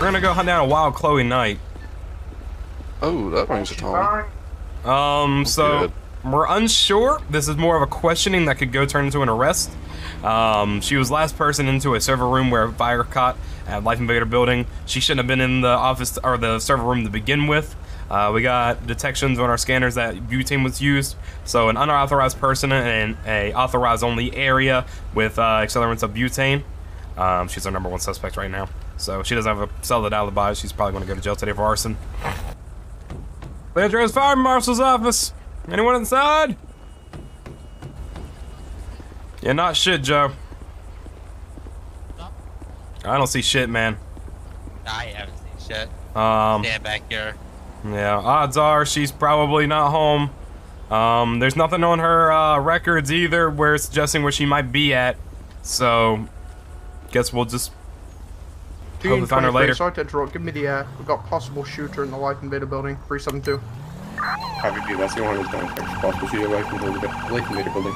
We're gonna go hunt down a wild Chloe Knight. Oh, that rings a tone. Um, so Good. we're unsure. This is more of a questioning that could go turn into an arrest. Um, she was last person into a server room where a fire caught at Life Invader building. She shouldn't have been in the office or the server room to begin with. Uh, we got detections on our scanners that butane was used. So an unauthorized person in a authorized only area with uh, accelerants of butane. Um, she's our number one suspect right now. So she doesn't have a solid alibi. She's probably going to go to jail today for arson. Andrews Fire Marshal's office. Anyone inside? Yeah, not shit, Joe. I don't see shit, man. I haven't seen shit. Um, Stand back here. yeah, odds are she's probably not home. Um, there's nothing on her uh, records either where suggesting where she might be at. So, guess we'll just hopefully find her 23, later. Sorry to interrupt. Give me the, uh, we've got possible shooter in the Life Invader building. 372. Copy two, that's the one who's down first. Possible shooter away from the away from the building.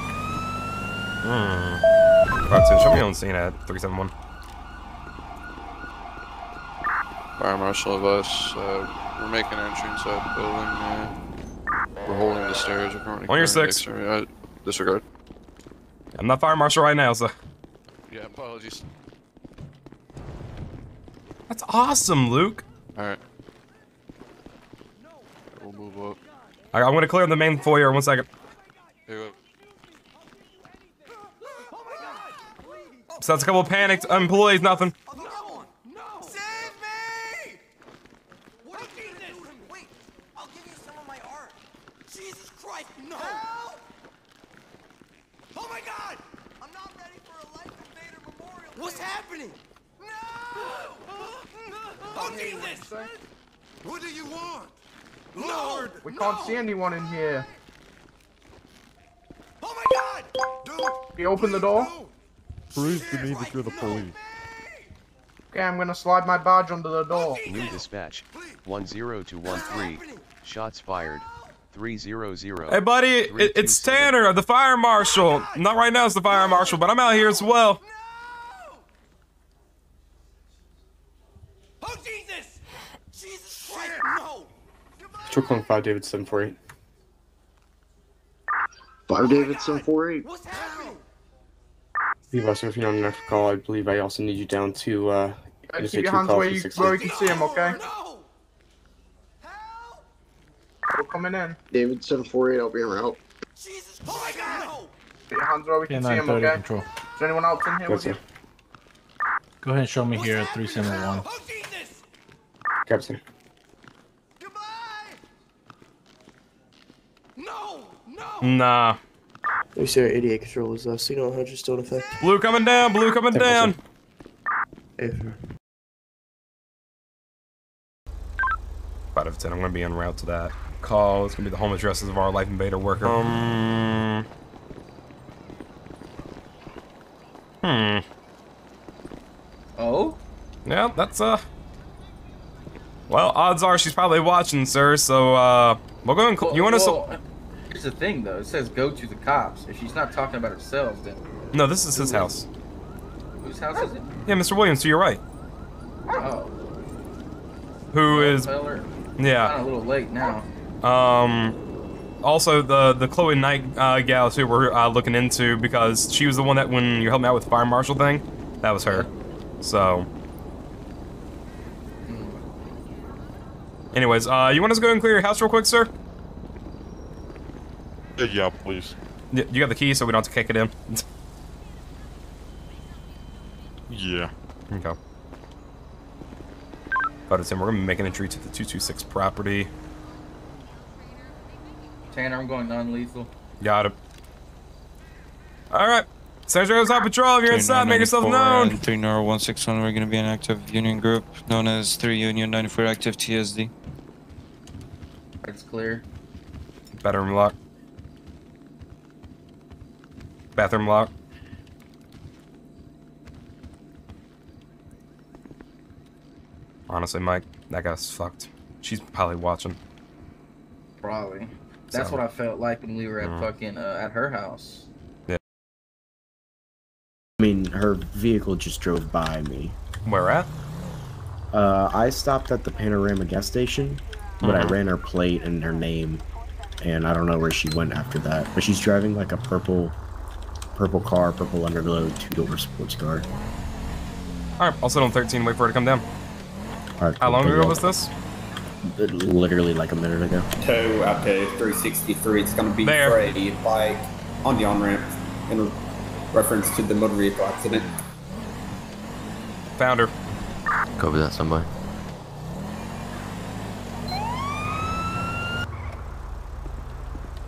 Hmm. Alright, so show me on scene at 371. Fire marshal of us. Uh, we're making entry inside the building. Uh, we're holding the stairs. We're currently On your clearing the six. exterior. Uh, disregard. I'm not fire marshal right now, so. Yeah, apologies. That's awesome, Luke. Alright. We'll move up. I, I'm gonna clear the main foyer. One second. Here we go. So that's a couple of panicked employees. Nothing. Save me! What are you doing? Wait, I'll give you some of my art. Jesus Christ, no! Oh my God! I'm not ready for a Life Invader memorial. What's happening? No! Oh Jesus! What do you want? Lord! We can't see anyone in here. Oh my God! Dude! You open the door? Prove to me that you're the police. Okay, I'm gonna slide my badge under the door. New dispatch 10213. Shots fired. 300. Hey, buddy, it, it's Tanner, the fire marshal. Oh, Not right now, it's the fire marshal, but I'm out here as well. Oh Jesus! Jesus Christ, no! Still calling 5 David 748. 5 David 748. What's happening? Leave us if you're on the next call. I believe I also need you down to, uh, Interstate keep your 2 hands where you, where we can see him, okay? No! We're coming in. David 748, I'll be en route. Jesus Oh my God! No! Put your hands where we can see him, 930 okay? control. Is anyone else in here Go, with you? Go ahead and show me here at 371. Jesus! Captain. Goodbye! No! No! Nah. We see our 88 control is uh, signal 100 still in effect. Blue coming down, blue coming down. Five out of ten, I'm gonna be en route to that call. It's gonna be the home addresses of our Life Invader worker. Um. Hmm. Oh? Yeah, that's uh. Well, odds are she's probably watching, sir. So uh, we'll go and. Cl- you want us? Well, here's the thing, though. It says go to the cops. If she's not talking about herself, then No, this is his house. whose house is it? Yeah, Mr. Williams, to your right. Oh, Who is? feller. Yeah. Kind of a little late now. Um. Also, the the Chloe Knight uh, gal too. We're uh, looking into because she was the one that when you helped me out with the fire marshal thing, that was her. So. Anyways, uh, you want us to go and clear your house real quick, sir? Yeah, please. Y- You got the key, so we don't have to kick it in. Yeah. okay. But it's in. We're gonna make an entry to the 226 property. Tanner, I'm going non-lethal. Got it. All right. Sergio's on patrol. If you're inside, make yourself known. 30161, we're gonna be an active union group known as 3 Union 94 Active TSD. It's clear. Bedroom lock. Bathroom lock. Honestly, Mike, that guy's fucked. She's probably watching. Probably. That's So- what I felt like when we were at Mhm. fucking uh, at her house. Yeah. I mean, her vehicle just drove by me. Where at? Uh, I stopped at the Panorama gas station, but I Mhm. ran her plate and her name, and I don't know where she went after that. But she's driving like a purple, purple car, purple underglow, two-door sports car. All right, I'll sit on 13. Wait for her to come down. All right, How long ago was this? Literally like a minute ago. Two up to 363. It's going to be There. Freddy bike on the on ramp in reference to the motor vehicle accident. Found her. Cover that, somebody.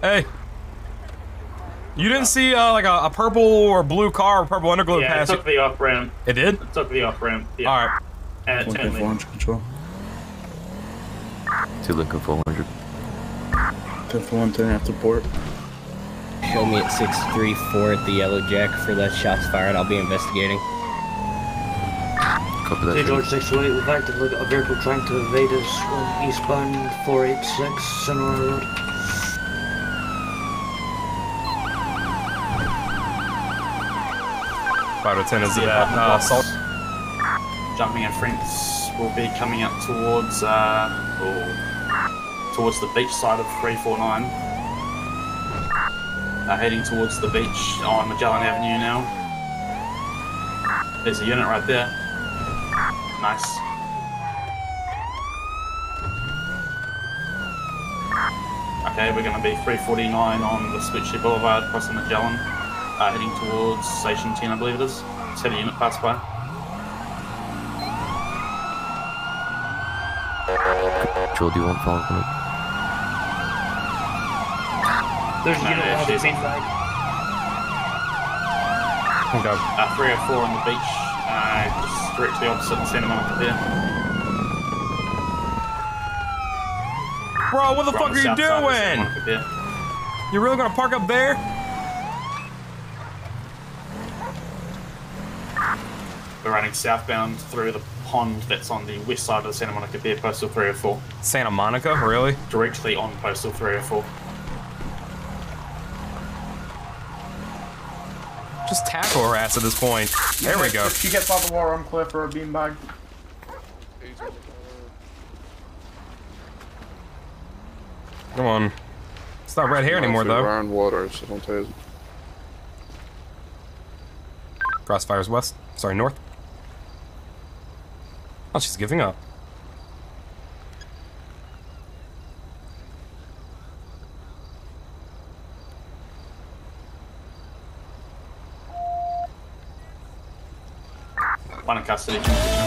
Hey. You didn't see uh, like a, a purple or blue car or purple underglow Yeah, it pass you? took the off ramp. It did? It took the off ramp. Yeah. All right. And it turned me. control. Two Lincoln 400. 10 for 1, turn after port. Show me at 634 at the Yellow Jack for that shots fired. I'll be investigating. Copy that. Hey, Freddy. George 628, we've actively got a vehicle trying to evade us on eastbound 486 Senora Road. Five to ten is See it a uh. Salt? Jumping in fronts will be coming up towards uh, or towards the beach side of 349. Uh, heading towards the beach on Magellan Avenue now. There's a unit right there. Nice. Okay, we're going to be 349 on the Spitshire Boulevard across the Magellan, uh, heading towards Station 10, I believe it is. Just had a unit pass by. Control, do you want follow me? There's a unit no, that has a she's- beanbag. Okay. Uh, 304 on the beach, uh, just directly opposite the Santa Monica Pier. Bro, what the We're fuck on are you south side of the Santa doing? You're really gonna park up there? We're running southbound through the pond that's on the west side of the Santa Monica Pier, postal 304. Santa Monica, really? Directly on postal 304. Just tackle her ass at this point. There we go. She gets out the water, I'm clear for a beanbag. Come on. It's not red hair anymore, If they're though. Around water, so don't tase. Crossfires west. Sorry, north. Oh, she's giving up. One in custody.